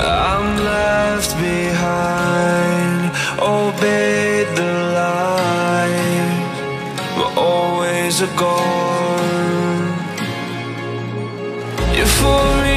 I'm left behind. Obeyed the light But always a goal. Euphoria